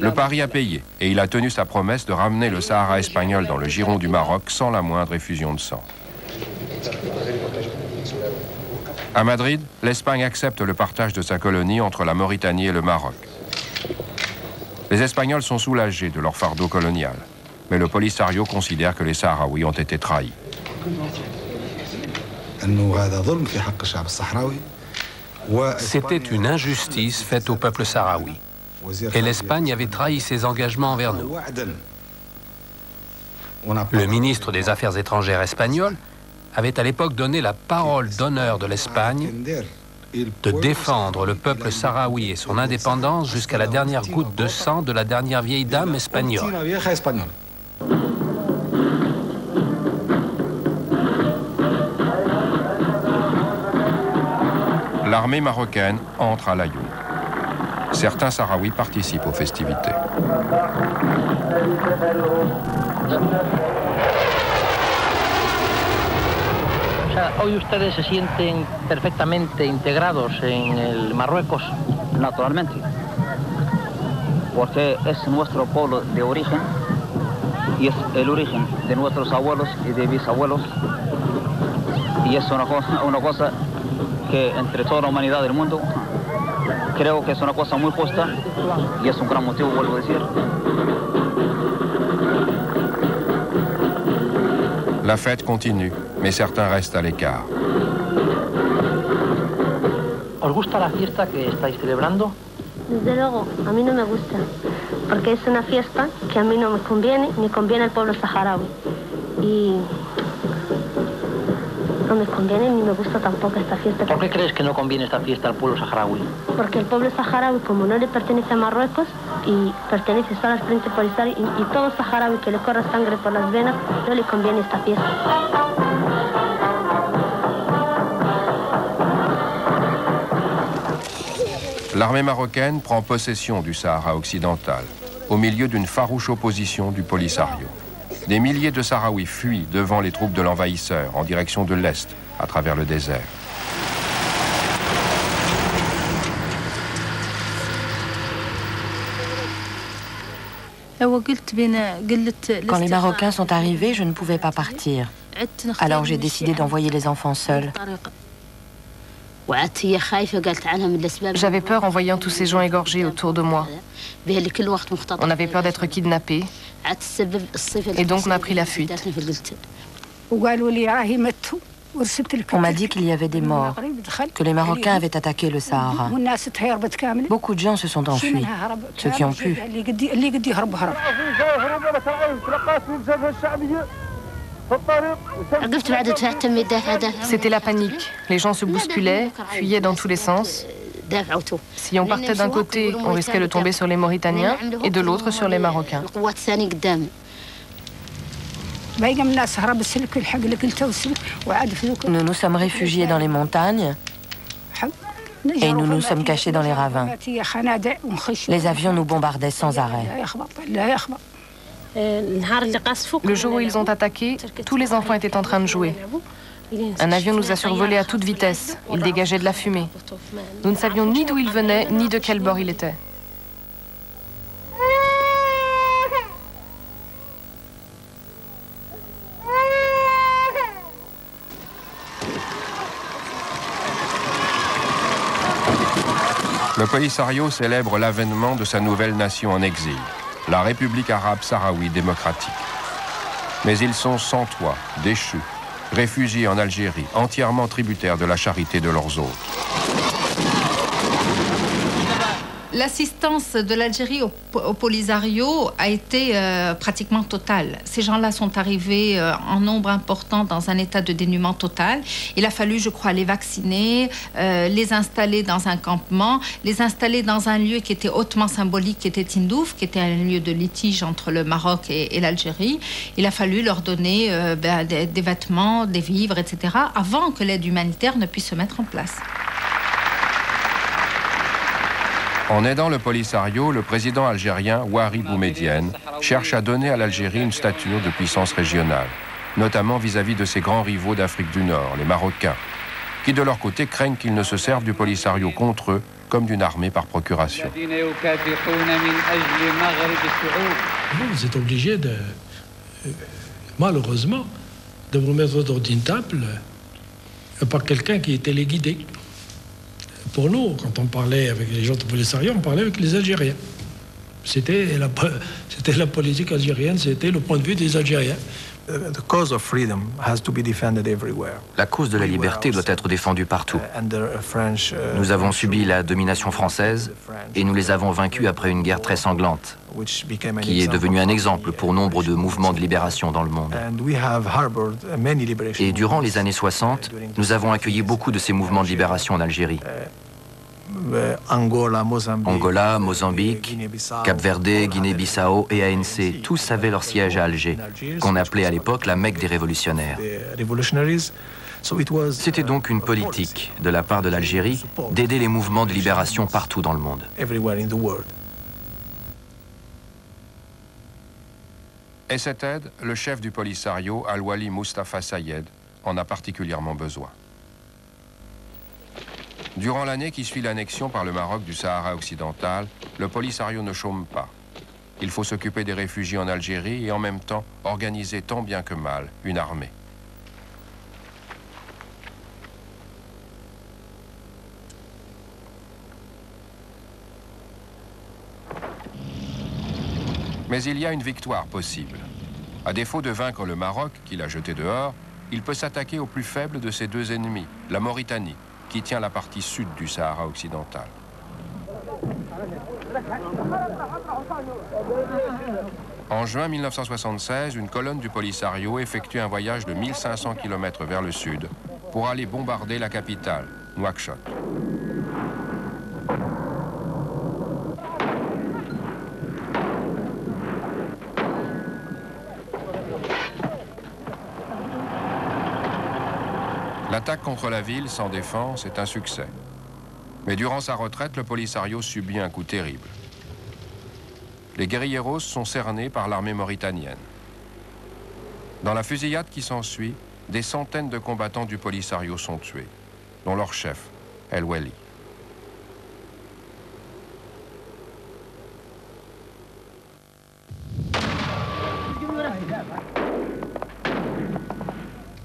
Le pari a payé et il a tenu sa promesse de ramener le Sahara espagnol dans le giron du Maroc sans la moindre effusion de sang. À Madrid, l'Espagne accepte le partage de sa colonie entre la Mauritanie et le Maroc. Les Espagnols sont soulagés de leur fardeau colonial, mais le Polisario considère que les Sahraouis ont été trahis. C'était une injustice faite au peuple sahraoui. Et l'Espagne avait trahi ses engagements envers nous. Le ministre des Affaires étrangères espagnol avait à l'époque donné la parole d'honneur de l'Espagne de défendre le peuple sahraoui et son indépendance jusqu'à la dernière goutte de sang de la dernière vieille dame espagnole. L'armée marocaine entre à Laayoune. Certains Sahraouis participent aux festivités. ¿Hoy ustedes se sienten perfectamente integrados en el Marruecos? Naturalmente, porque es nuestro pueblo de origen y es el origen de nuestros abuelos y de bisabuelos y es una cosa, una cosa que entre toda la humanidad del mundo creo que es una cosa muy justa y es un gran motivo, vuelvo a decir. La fête continue, mais certains restent à l'écart. ¿Os gusta la fiesta que estáis celebrando? Desde luego, a mí no me gusta, porque es una fiesta que a mí no me conviene, ni conviene al pueblo saharaui. Y no me conviene ni me gusta tampoco esta fiesta. ¿Por qué crees que no conviene esta fiesta al pueblo saharaui? Porque el pueblo saharaui, como no le pertenece a Marruecos L'armée marocaine prend possession du Sahara occidental, au milieu d'une farouche opposition du Polisario. Des milliers de Sahraouis fuient devant les troupes de l'envahisseur en direction de l'Est, à travers le désert. Quand les Marocains sont arrivés, je ne pouvais pas partir. Alors j'ai décidé d'envoyer les enfants seuls. J'avais peur en voyant tous ces gens égorgés autour de moi. On avait peur d'être kidnappés. Et donc on a pris la fuite. On m'a dit qu'il y avait des morts, que les Marocains avaient attaqué le Sahara. Beaucoup de gens se sont enfuis, ceux qui ont pu. C'était la panique. Les gens se bousculaient, fuyaient dans tous les sens. Si on partait d'un côté, on risquait de tomber sur les Mauritaniens et de l'autre sur les Marocains. Nous nous sommes réfugiés dans les montagnes et nous nous sommes cachés dans les ravins. Les avions nous bombardaient sans arrêt. Le jour où ils ont attaqué, tous les enfants étaient en train de jouer. Un avion nous a survolés à toute vitesse. Il dégageait de la fumée. Nous ne savions ni d'où il venait, ni de quel bord il était. Polisario célèbre l'avènement de sa nouvelle nation en exil, la République arabe sahraoui démocratique. Mais ils sont sans toit, déchus, réfugiés en Algérie, entièrement tributaires de la charité de leurs hôtes. L'assistance de l'Algérie au, Polisario a été euh, pratiquement totale. Ces gens-là sont arrivés euh, en nombre important dans un état de dénuement total. Il a fallu, je crois, les vacciner, euh, les installer dans un campement, les installer dans un lieu qui était hautement symbolique, qui était Tindouf, qui était un lieu de litige entre le Maroc et, l'Algérie. Il a fallu leur donner ben, des, des vêtements, des vivres, etc., avant que l'aide humanitaire ne puisse se mettre en place. En aidant le Polisario, le président algérien Ouari Boumedienne cherche à donner à l'Algérie une stature de puissance régionale, notamment vis-à-vis de ses grands rivaux d'Afrique du Nord, les Marocains, qui de leur côté craignent qu'ils ne se servent du Polisario contre eux comme d'une armée par procuration. Vous êtes obligé de, euh, malheureusement, de vous mettre autour d'une table euh, par quelqu'un qui était les pour nous, quand on parlait avec les gens de Polisario, on parlait avec les Algériens. C'était la, c'était la politique algérienne, c'était le point de vue des Algériens. La cause de la liberté doit être défendue partout. Uh, uh, nous avons subi la domination française et nous les avons vaincus après une guerre très sanglante, qui est devenue un exemple pour nombre de mouvements de libération dans le monde. Et durant les années 60, nous avons accueilli beaucoup de ces mouvements de libération en Algérie. Uh, Angola, Mozambique, Cap-Verde, Guinée-Bissau et ANC, tous avaient leur siège à Alger, qu'on appelait à l'époque la Mecque des révolutionnaires. C'était donc une politique de la part de l'Algérie d'aider les mouvements de libération partout dans le monde. Et cette aide, le chef du Polisario, Al-Wali Mustafa Sayed, en a particulièrement besoin. Durant l'année qui suit l'annexion par le Maroc du Sahara occidental, le Polisario ne chôme pas. Il faut s'occuper des réfugiés en Algérie et en même temps organiser tant bien que mal une armée. Mais il y a une victoire possible. À défaut de vaincre le Maroc, qu'il a jeté dehors, il peut s'attaquer au plus faible de ses deux ennemis, la Mauritanie, qui tient la partie sud du Sahara occidental. En juin 1976, une colonne du Polisario effectue un voyage de 1500 km vers le sud pour aller bombarder la capitale, Nouakchott. L'attaque contre la ville sans défense est un succès. Mais durant sa retraite, le Polisario subit un coup terrible. Les guerrilleros sont cernés par l'armée mauritanienne. Dans la fusillade qui s'ensuit, des centaines de combattants du Polisario sont tués, dont leur chef, El Weli.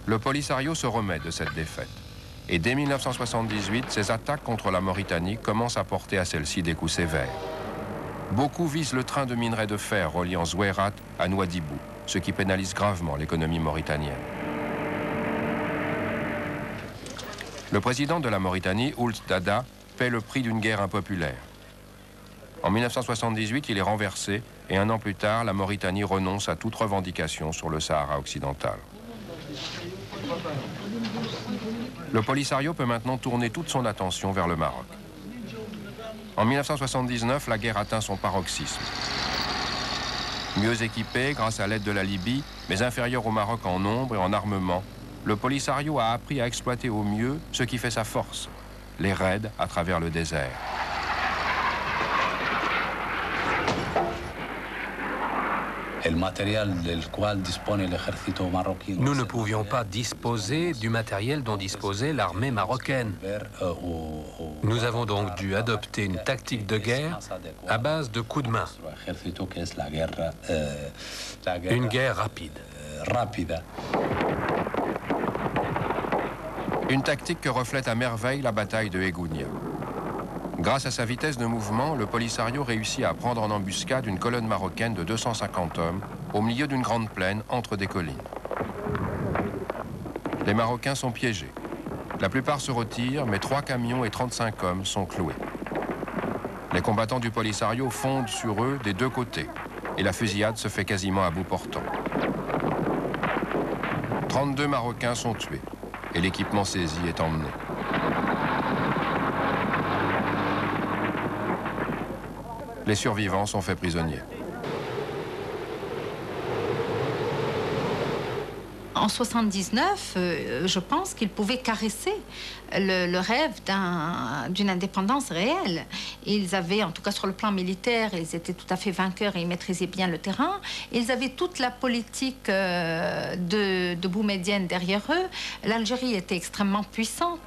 Le Polisario se remet de cette défaite. Et dès 1978, ses attaques contre la Mauritanie commencent à porter à celle-ci des coups sévères. Beaucoup visent le train de minerai de fer reliant Zouerat à Nouadhibou, ce qui pénalise gravement l'économie mauritanienne. Le président de la Mauritanie, Ould Dada, paie le prix d'une guerre impopulaire. En 1978, il est renversé et un an plus tard, la Mauritanie renonce à toute revendication sur le Sahara occidental. Le Polisario peut maintenant tourner toute son attention vers le Maroc. En 1979, la guerre atteint son paroxysme. Mieux équipé grâce à l'aide de la Libye, mais inférieur au Maroc en nombre et en armement, le Polisario a appris à exploiter au mieux ce qui fait sa force, les raids à travers le désert. Nous ne pouvions pas disposer du matériel dont disposait l'armée marocaine. Nous avons donc dû adopter une tactique de guerre à base de coups de main. Une guerre rapide. Une tactique que reflète à merveille la bataille de Egounia. Grâce à sa vitesse de mouvement, le Polisario réussit à prendre en embuscade une colonne marocaine de 250 hommes au milieu d'une grande plaine entre des collines. Les Marocains sont piégés. La plupart se retirent, mais trois camions et 35 hommes sont cloués. Les combattants du Polisario fondent sur eux des deux côtés et la fusillade se fait quasiment à bout portant. 32 Marocains sont tués et l'équipement saisi est emmené. Les survivants sont faits prisonniers. En 79, euh, je pense qu'ils pouvaient caresser le, rêve d'une indépendance réelle. Ils avaient, en tout cas sur le plan militaire, ils étaient tout à fait vainqueurs et ils maîtrisaient bien le terrain. Ils avaient toute la politique euh, de, de Boumedienne derrière eux. L'Algérie était extrêmement puissante.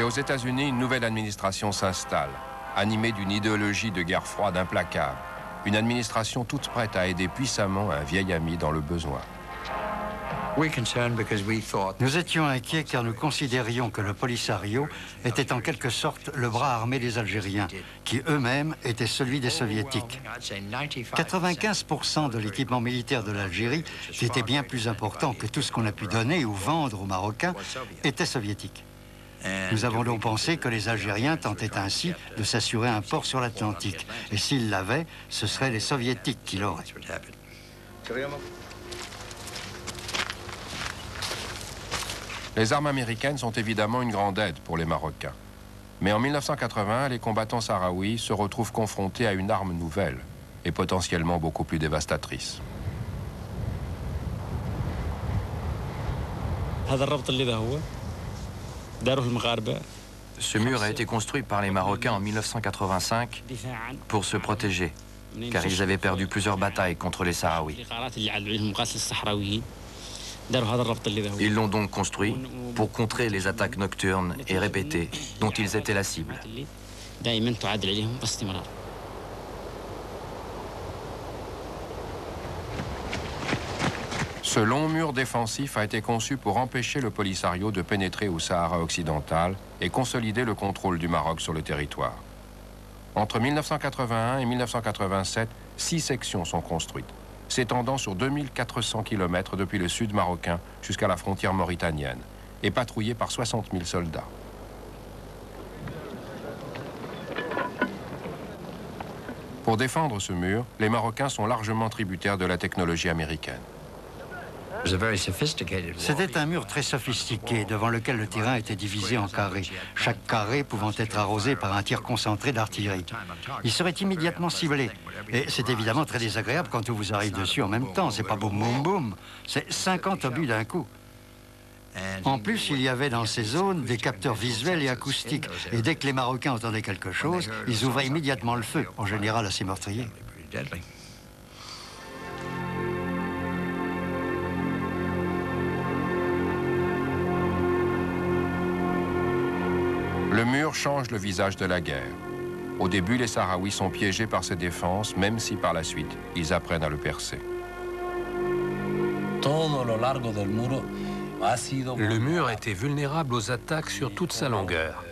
Mais aux États-Unis, une nouvelle administration s'installe, animée d'une idéologie de guerre froide implacable. Une administration toute prête à aider puissamment un vieil ami dans le besoin. Nous étions inquiets car nous considérions que le Polisario était en quelque sorte le bras armé des Algériens, qui eux-mêmes étaient celui des Soviétiques. 95% de l'équipement militaire de l'Algérie, qui était bien plus important que tout ce qu'on a pu donner ou vendre aux Marocains, était soviétique. Nous avons donc pensé que les Algériens tentaient ainsi de s'assurer un port sur l'Atlantique. Et s'ils l'avaient, ce seraient les Soviétiques qui l'auraient. Les armes américaines sont évidemment une grande aide pour les Marocains. Mais en 1980, les combattants sahraouis se retrouvent confrontés à une arme nouvelle et potentiellement beaucoup plus dévastatrice. Ce mur a été construit par les Marocains en 1985 pour se protéger, car ils avaient perdu plusieurs batailles contre les Sahraouis. Ils l'ont donc construit pour contrer les attaques nocturnes et répétées dont ils étaient la cible. Ce long mur défensif a été conçu pour empêcher le Polisario de pénétrer au Sahara occidental et consolider le contrôle du Maroc sur le territoire. Entre 1981 et 1987, six sections sont construites. s'étendant sur 2400 km depuis le sud marocain jusqu'à la frontière mauritanienne, et patrouillé par 60 000 soldats. Pour défendre ce mur, les Marocains sont largement tributaires de la technologie américaine. C'était un mur très sophistiqué devant lequel le terrain était divisé en carrés, chaque carré pouvant être arrosé par un tir concentré d'artillerie. Il serait immédiatement ciblé. Et c'est évidemment très désagréable quand tout vous arrive dessus en même temps. C'est pas boum boum boum, c'est 50 obus d'un coup. En plus, il y avait dans ces zones des capteurs visuels et acoustiques. Et dès que les Marocains entendaient quelque chose, ils ouvraient immédiatement le feu, en général assez meurtrier. Le mur change le visage de la guerre. Au début, les Sahraouis sont piégés par ses défenses, même si par la suite, ils apprennent à le percer. Le mur était vulnérable aux attaques sur toute sa longueur.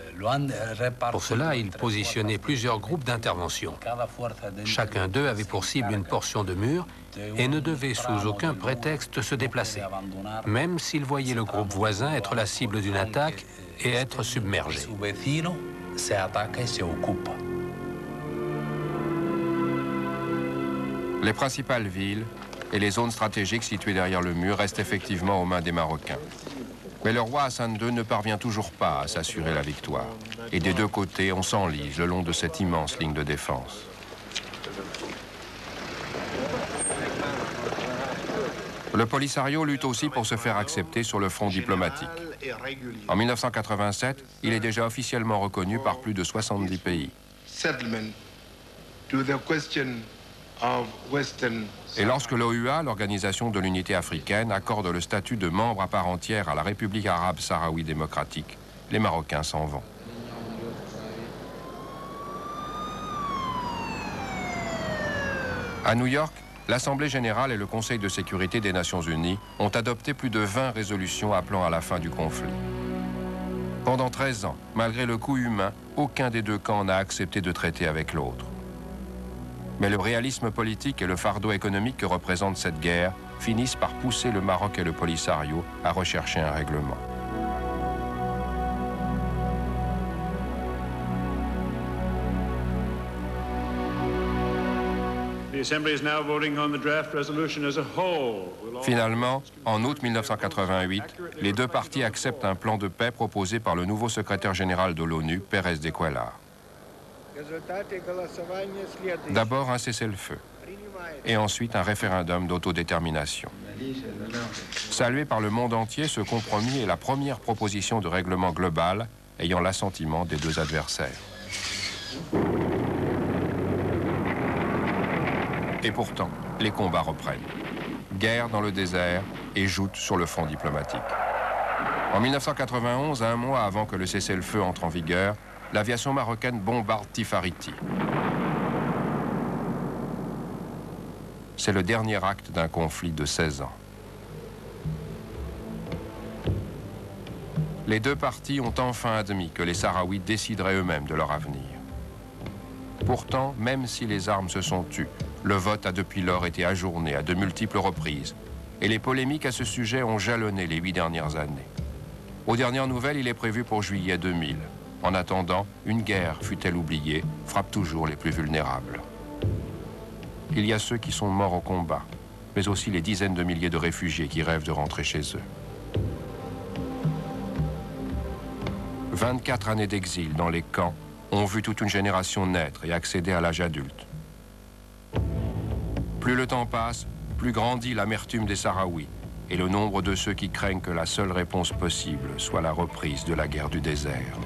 Pour cela, il positionnait plusieurs groupes d'intervention. Chacun d'eux avait pour cible une portion de mur et ne devait sous aucun prétexte se déplacer, même s'il voyait le groupe voisin être la cible d'une attaque et être submergé. Les principales villes et les zones stratégiques situées derrière le mur restent effectivement aux mains des Marocains. Mais le roi Hassan II ne parvient toujours pas à s'assurer la victoire. Et des deux côtés, on s'enlise le long de cette immense ligne de défense. Le Polisario lutte aussi pour se faire accepter sur le front diplomatique. En 1987, il est déjà officiellement reconnu par plus de 70 pays. Et lorsque l'OUA, l'Organisation de l'Unité africaine, accorde le statut de membre à part entière à la République arabe sahraoui démocratique, les Marocains s'en vont. À New York, l'Assemblée générale et le Conseil de sécurité des Nations unies ont adopté plus de 20 résolutions appelant à la fin du conflit. Pendant 13 ans, malgré le coût humain, aucun des deux camps n'a accepté de traiter avec l'autre. Mais le réalisme politique et le fardeau économique que représente cette guerre finissent par pousser le Maroc et le Polisario à rechercher un règlement. Finalement, en août 1988, les deux parties acceptent un plan de paix proposé par le nouveau secrétaire général de l'ONU, Pérez de Cuellar. D'abord un cessez-le-feu et ensuite un référendum d'autodétermination. Salué par le monde entier, ce compromis est la première proposition de règlement global ayant l'assentiment des deux adversaires. Et pourtant, les combats reprennent. Guerre dans le désert et joute sur le front diplomatique. En 1991, un mois avant que le cessez-le-feu entre en vigueur, l'aviation marocaine bombarde Tifariti. C'est le dernier acte d'un conflit de 16 ans. Les deux parties ont enfin admis que les Sahraouis décideraient eux-mêmes de leur avenir. Pourtant, même si les armes se sont tues, le vote a depuis lors été ajourné à de multiples reprises, et les polémiques à ce sujet ont jalonné les huit dernières années. Aux dernières nouvelles, il est prévu pour juillet 2000. En attendant, une guerre, fut-elle oubliée, frappe toujours les plus vulnérables. Il y a ceux qui sont morts au combat, mais aussi les dizaines de milliers de réfugiés qui rêvent de rentrer chez eux. 24 années d'exil dans les camps ont vu toute une génération naître et accéder à l'âge adulte. Plus le temps passe, plus grandit l'amertume des Sahraouis et le nombre de ceux qui craignent que la seule réponse possible soit la reprise de la guerre du désert.